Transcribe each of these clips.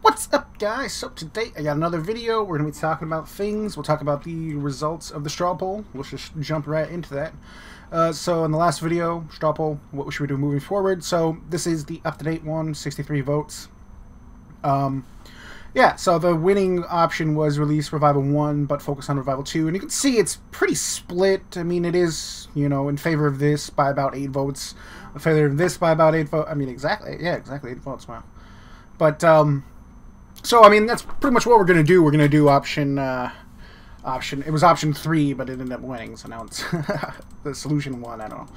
What's up, guys? So today I got another video. We're going to be talking about things. We'll talk about the results of the straw poll. We'll just jump right into that. Uh, so in the last video, straw poll, what should we do moving forward? So this is the up-to-date one, 63 votes. Um, yeah, so the winning option was release Revival 1, but focus on Revival 2. And you can see it's pretty split. I mean, it is, you know, in favor of this by about 8 votes. In favor of this by about 8 votes. I mean, exactly. Yeah, exactly 8 votes. Wow. But, um, so, I mean, that's pretty much what we're going to do. We're going to do option, uh, option, it was option 3, but it ended up winning, so now it's the solution 1, I don't know.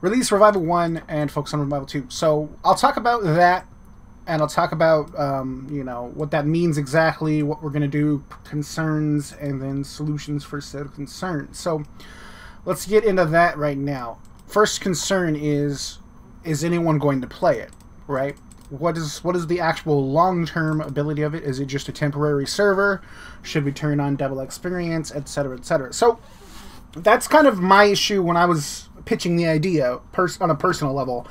Release Revival 1 and focus on Revival 2. So, I'll talk about that, and I'll talk about, um, you know, what that means exactly, what we're going to do, concerns, and then solutions for said concerns. So, let's get into that right now. First concern is, is anyone going to play it, right? What is what is the actual long-term ability of it? Is it just a temporary server? Should we turn on double experience, etc., etc.? So that's kind of my issue when I was pitching the idea pers- on a personal level.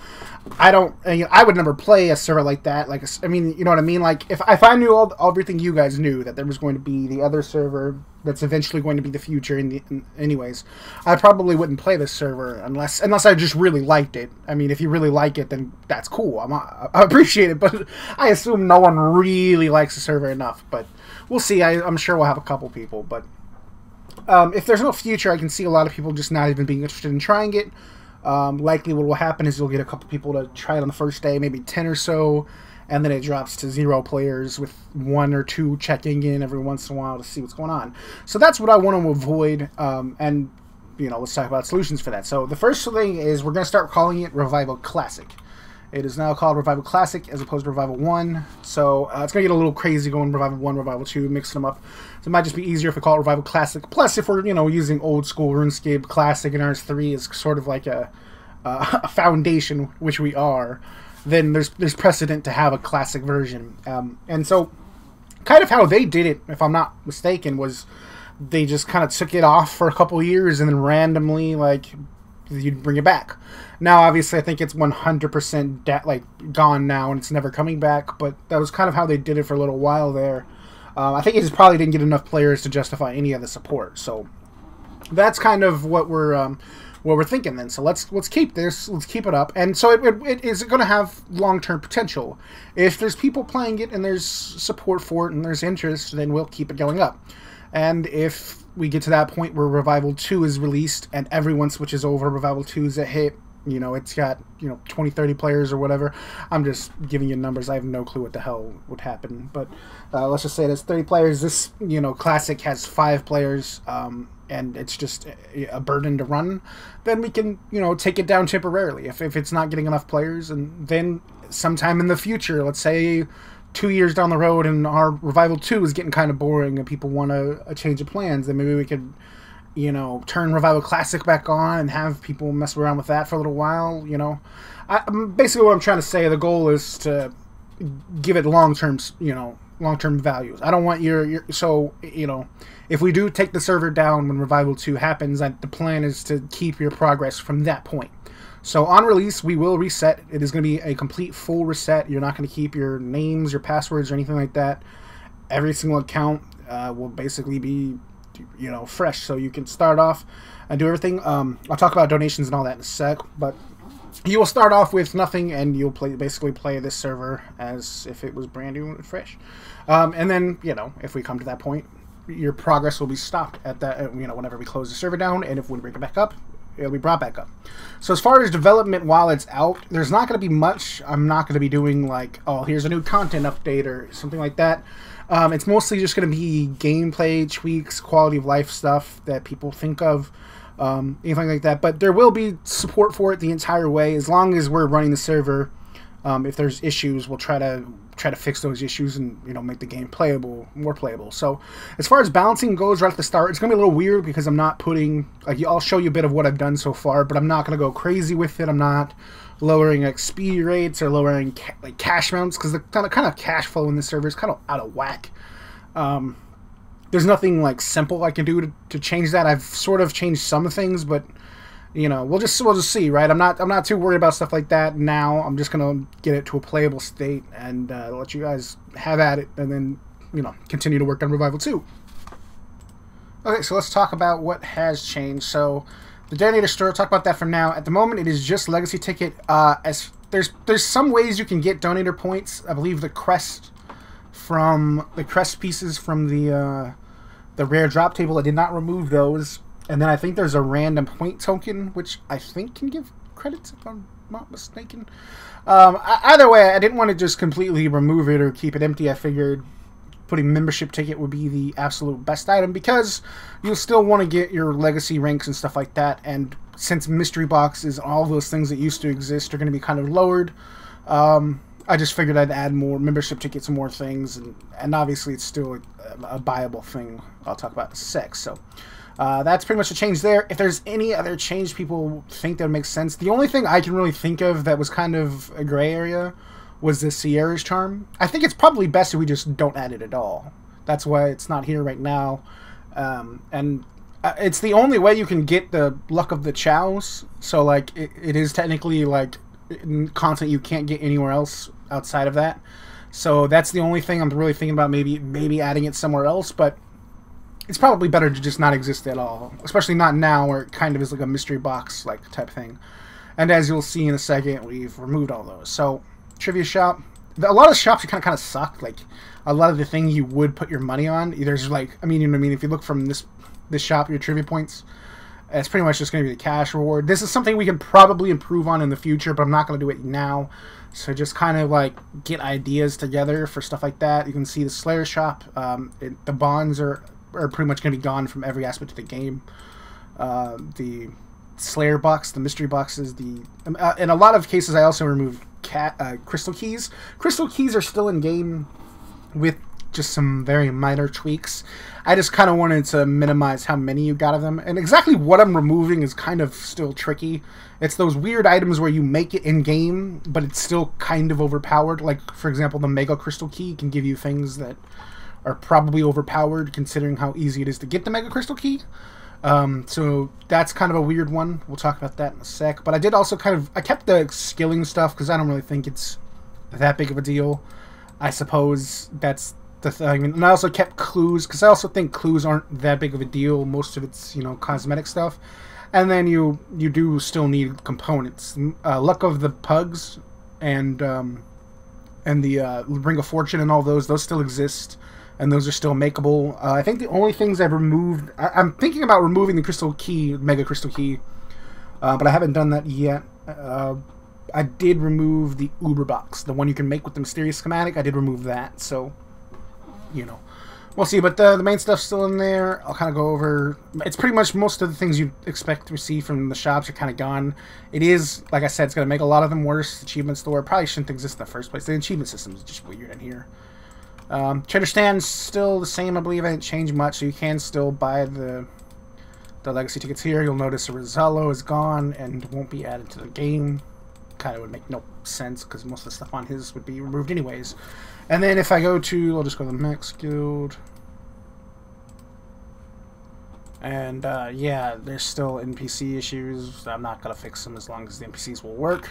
I don't. I would never play a server like that. Like, I mean, you know what I mean. Like, if if I knew all everything you guys knew that there was going to be the other server that's eventually going to be the future. In the in, anyways, I probably wouldn't play this server unless unless I just really liked it. I mean, if you really like it, then that's cool. I'm, I appreciate it, but I assume no one really likes the server enough. But we'll see. I, I'm sure we'll have a couple people, but. Um, if there's no future, I can see a lot of people just not even being interested in trying it. Um, likely, what will happen is you'll get a couple people to try it on the first day, maybe 10 or so, and then it drops to zero players with one or two checking in every once in a while to see what's going on. So that's what I want to avoid, um, and you know, let's talk about solutions for that. So the first thing is we're going to start calling it Revival Classic. It is now called Revival Classic as opposed to Revival 1. So uh, it's going to get a little crazy going Revival 1, Revival 2, mixing them up. So it might just be easier if we call it Revival Classic. Plus, if we're, you know, using old school RuneScape Classic and RS3 is sort of like a, uh, a foundation, which we are, then there's there's precedent to have a classic version. Um, and so kind of how they did it, if I'm not mistaken, was they just kind of took it off for a couple years and then randomly, like, you'd bring it back. Now, obviously, I think it's 100% de- like gone now and it's never coming back. But that was kind of how they did it for a little while there. Um, I think it just probably didn't get enough players to justify any of the support. So that's kind of what we're um, what we're thinking then. So let's let's keep this, let's keep it up, and so it, it, it is going to have long term potential. If there's people playing it and there's support for it and there's interest, then we'll keep it going up. And if we get to that point where Revival 2 is released and everyone switches over, Revival 2 is a hit, you know, it's got, you know, 20, 30 players or whatever. I'm just giving you numbers. I have no clue what the hell would happen. But uh, let's just say there's 30 players. This, you know, Classic has five players, um, and it's just a burden to run. Then we can, you know, take it down temporarily if, if it's not getting enough players. And then sometime in the future, let's say two years down the road and our Revival 2 is getting kind of boring and people want a, a uh, change of plans, then maybe we could, you know, turn Revival Classic back on and have people mess around with that for a little while, you know. I, um, basically, what I'm trying to say, the goal is to give it long term, you know, long term values. I don't want your, your, so, you know, if we do take the server down when Revival 2 happens, I, the plan is to keep your progress from that point. So on release, we will reset. It is going to be a complete full reset. You're not going to keep your names, your passwords, or anything like that. Every single account uh, will basically be, you know, fresh. So you can start off and do everything. Um, I'll talk about donations and all that in a sec, but you will start off with nothing, and you'll play basically play this server as if it was brand new and fresh. Um, and then, you know, if we come to that point, your progress will be stopped at that. You know, whenever we close the server down, and if we bring it back up, it'll be brought back up. So as far as development while it's out, there's not going to be much. I'm not going to be doing like, oh, here's a new content update or something like that. Um, it's mostly just going to be gameplay tweaks, quality of life stuff that people think of, um, anything like that. But there will be support for it the entire way as long as we're running the server. Um, if there's issues, we'll try to try to fix those issues and you know make the game playable, more playable. So as far as balancing goes, right at the start, it's gonna be a little weird because I'm not putting like I'll show you a bit of what I've done so far, but I'm not gonna go crazy with it. I'm not lowering like rates or lowering ca like cash amounts because the kind of kind of cash flow in the server is kind of out of whack. Um, there's nothing like simple I can do to, to change that. I've sort of changed some things, but you know, we'll just we'll just see, right? I'm not I'm not too worried about stuff like that now. I'm just gonna get it to a playable state and uh, let you guys have at it, and then you know continue to work on Revival Two. Okay, so let's talk about what has changed. So the Donator store, talk about that for now. At the moment, it is just Legacy Ticket. Uh, as there's there's some ways you can get Donator points. I believe the crest from the crest pieces from the uh, the rare drop table. I did not remove those and then I think there's a random point token, which I think can give credits if I'm not mistaken. Um, either way, I didn't want to just completely remove it or keep it empty. I figured putting membership ticket would be the absolute best item because you'll still want to get your legacy ranks and stuff like that. And since mystery boxes, and all those things that used to exist are going to be kind of lowered. Um, I just figured I'd add more membership tickets and more things, and, and obviously it's still a, a buyable thing. I'll talk about sec. So. Uh, that's pretty much the change there. If there's any other change people think that makes sense, the only thing I can really think of that was kind of a gray area was the Sierra's charm. I think it's probably best if we just don't add it at all. That's why it's not here right now. Um, and uh, it's the only way you can get the luck of the chows. So like it, it is technically like content you can't get anywhere else outside of that. So that's the only thing I'm really thinking about maybe maybe adding it somewhere else, but it's probably better to just not exist at all, especially not now where it kind of is like a mystery box like type thing. And as you'll see in a second, we've removed all those. So trivia shop, a lot of shops kind of kind of suck. Like a lot of the things you would put your money on, there's like I mean, you know what I mean. If you look from this this shop, your trivia points, it's pretty much just going to be the cash reward. This is something we can probably improve on in the future, but I'm not going to do it now. So just kind of like get ideas together for stuff like that. You can see the Slayer shop. Um, it, the bonds are are pretty much going to be gone from every aspect of the game. Uh, the Slayer box, the mystery boxes, the um, uh, in a lot of cases I also removed cat uh, crystal keys. Crystal keys are still in game with just some very minor tweaks. I just kind of wanted to minimize how many you got of them, and exactly what I'm removing is kind of still tricky. It's those weird items where you make it in game, but it's still kind of overpowered. Like for example, the Mega Crystal Key can give you things that are probably overpowered considering how easy it is to get the Mega Crystal Key. Um, so that's kind of a weird one. We'll talk about that in a sec. But I did also kind of I kept the skilling stuff because I don't really think it's that big of a deal. I suppose that's the thing. And I also kept clues because I also think clues aren't that big of a deal. Most of it's you know cosmetic stuff. And then you you do still need components. Uh, Luck of the Pugs and um, and the uh, Ring of Fortune and all those those still exist and those are still makeable. Uh, I think the only things I've removed, I, am thinking about removing the crystal key, mega crystal key, uh, but I haven't done that yet. Uh, I did remove the Uber box, the one you can make with the mysterious schematic. I did remove that, so you know, we'll see. But the, the main stuff's still in there. I'll kind of go over. It's pretty much most of the things you expect to see from the shops are kind of gone. It is, like I said, it's going to make a lot of them worse. Achievement store probably shouldn't exist in the first place. The achievement system is just weird in here. Um, trader stand's still the same, I believe. I didn't change much, so you can still buy the the legacy tickets here. You'll notice Rosello is gone and won't be added to the game. Kind of would make no sense because most of the stuff on his would be removed anyways. And then if I go to, I'll just go to the Max Guild. And uh, yeah, there's still NPC issues. I'm not going to fix them as long as the NPCs will work.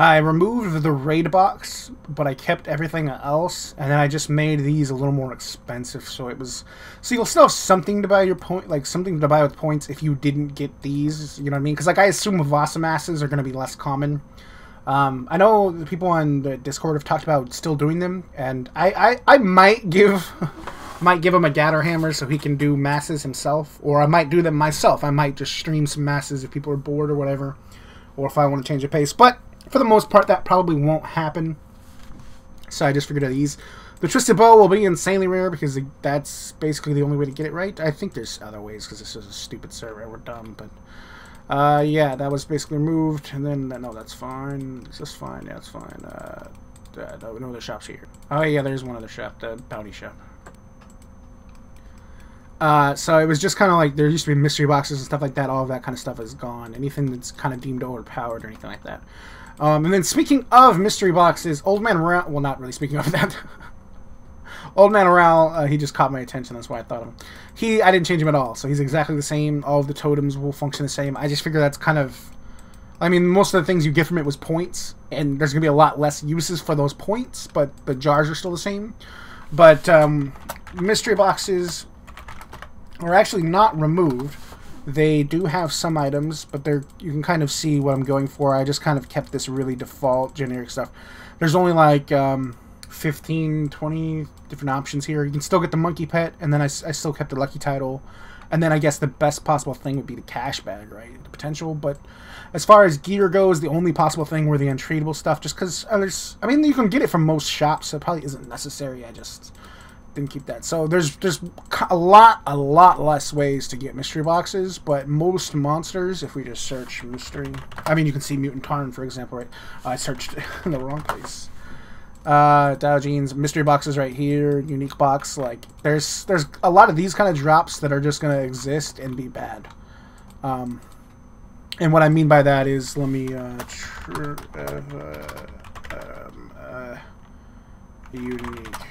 I removed the raid box, but I kept everything else, and then I just made these a little more expensive, so it was... So you'll still have something to buy your point, like something to buy with points if you didn't get these, you know what I mean? Because like I assume Vasamasses are going to be less common. Um, I know the people on the Discord have talked about still doing them, and I, I, I might give... might give him a Gather Hammer so he can do masses himself, or I might do them myself. I might just stream some masses if people are bored or whatever, or if I want to change the pace. But for the most part, that probably won't happen. So I just figured out these. The Twisted Bow will be insanely rare because that's basically the only way to get it right. I think there's other ways because this is a stupid server. We're dumb, but... Uh, yeah, that was basically removed. And then, no, that's fine. Is this fine? Yeah, it's fine. Uh, uh, no, no other shops here. Oh, yeah, there's one other shop. The Bounty Shop. Uh, so it was just kind of like there used to be mystery boxes and stuff like that. All of that kind of stuff is gone. Anything that's kind of deemed overpowered or anything like that. Um, and then speaking of mystery boxes, Old Man. Well, not really speaking of that. Old Man Morale, uh, he just caught my attention. That's why I thought of him. He, I didn't change him at all, so he's exactly the same. All of the totems will function the same. I just figure that's kind of. I mean, most of the things you get from it was points, and there's gonna be a lot less uses for those points, but the jars are still the same. But um, mystery boxes are actually not removed. They do have some items, but they're you can kind of see what I'm going for. I just kind of kept this really default generic stuff. There's only like um, 15, 20 different options here. You can still get the monkey pet, and then I, I still kept the lucky title. And then I guess the best possible thing would be the cash bag, right? The potential. But as far as gear goes, the only possible thing were the untradeable stuff, just because others. I mean, you can get it from most shops, so it probably isn't necessary. I just didn't keep that. So there's there's a lot, a lot less ways to get mystery boxes, but most monsters, if we just search mystery, I mean, you can see Mutant Tarn, for example, right? I searched in the wrong place. Uh, Diogenes, mystery boxes right here, unique box, like, there's there's a lot of these kind of drops that are just to exist and be bad. Um, and what I mean by that is, let me, uh, uh, um, uh, unique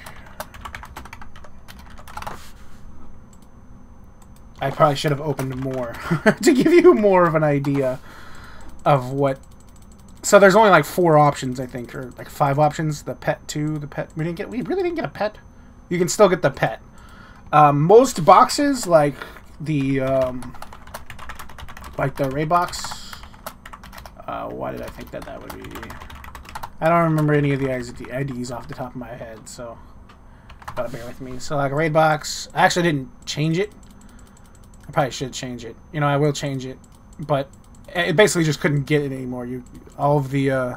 I probably should have opened more to give you more of an idea of what. So there's only like four options, I think, or like five options. The pet two, the pet. We didn't get. We really didn't get a pet. You can still get the pet. Um, most boxes, like the um, like the raid box. Uh, why did I think that that would be? I don't remember any of the IDs off the top of my head, so gotta bear with me. So like raid box, I actually didn't change it I probably should change it. You know, I will change it, but it basically just couldn't get it anymore. You all of the uh,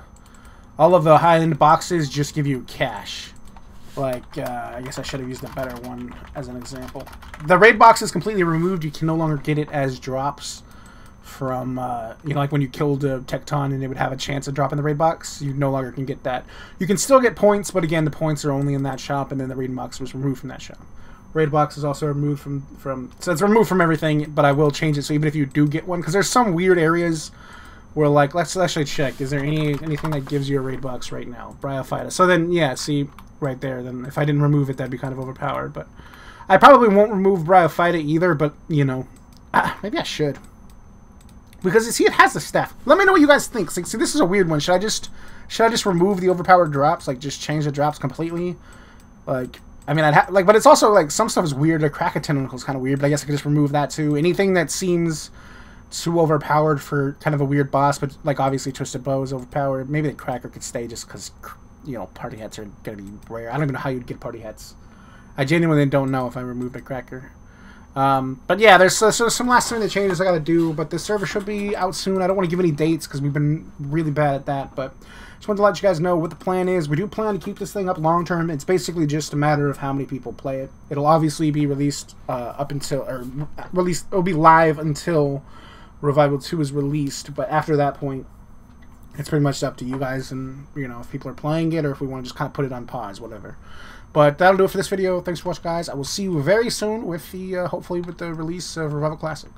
all of the high end boxes just give you cash. Like uh, I guess I should have used a better one as an example. The raid box is completely removed. You can no longer get it as drops from uh, you know like when you killed a Tekton and it would have a chance of dropping the raid box. You no longer can get that. You can still get points, but again the points are only in that shop, and then the raid box was removed from that shop. Raid box is also removed from from so it's removed from everything, but I will change it so even if you do get one, because there's some weird areas where like let's actually check. Is there any anything that gives you a raid box right now? Bryophyta. So then yeah, see right there. Then if I didn't remove it, that'd be kind of overpowered. But I probably won't remove Bryophyta either. But you know, ah, maybe I should. Because see, it has the staff. Let me know what you guys think. See, this is a weird one. Should I just should I just remove the overpowered drops? Like just change the drops completely? Like I mean, I'd have like, but it's also like some stuff is weird. The kraken tentacle is kind of weird, but I guess I could just remove that too. Anything that seems too overpowered for kind of a weird boss, but like obviously Twisted Bow is overpowered. Maybe the Cracker could stay just because you know party hats are gonna be rare. I don't even know how you'd get party hats. I genuinely don't know if I removed a Cracker. Um, but yeah, there's, there's some last minute changes I gotta do, but the server should be out soon. I don't want to give any dates because we've been really bad at that, but just wanted to let you guys know what the plan is. We do plan to keep this thing up long term. It's basically just a matter of how many people play it. It'll obviously be released uh, up until, or released, it'll be live until Revival 2 is released, but after that point, it's pretty much up to you guys and, you know, if people are playing it or if we want to just kind of put it on pause, whatever. But that'll do it for this video. Thanks for watching, guys. I will see you very soon with the, uh, hopefully with the release of Revival Classic.